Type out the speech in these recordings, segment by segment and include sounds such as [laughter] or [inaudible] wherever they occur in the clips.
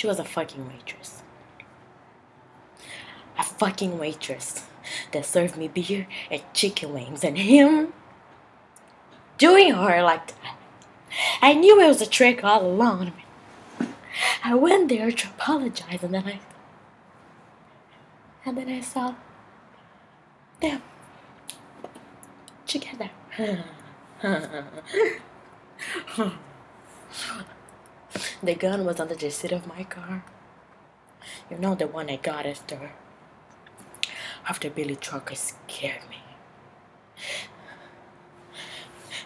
She was a fucking waitress. A fucking waitress that served me beer and chicken wings, and him doing her like that. I knew it was a trick all along. I went there to apologize, and then I, and then I saw them together. [laughs] [laughs] the gun was under the seat of my car. You know the one I got after after Billy Trucker scared me.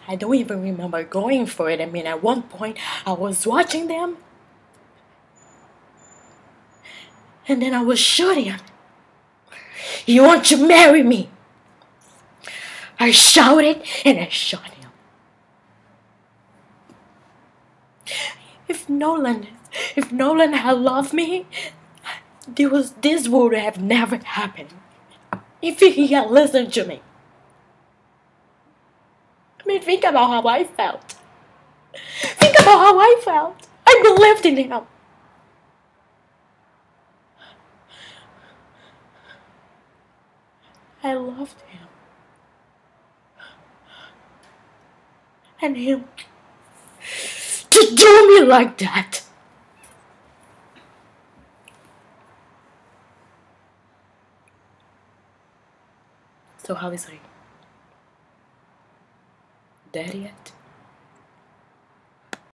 I don't even remember going for it. I mean, at one point, I was watching them, and then I was shooting him. You want to marry me? I shouted and I shot him. If Nolan, if Nolan had loved me, was this would have never happened. If he had listened to me. I mean, think about how I felt. Think about how I felt. I believed in him. I loved him. And him to do me like that. So how is he? Dead yet?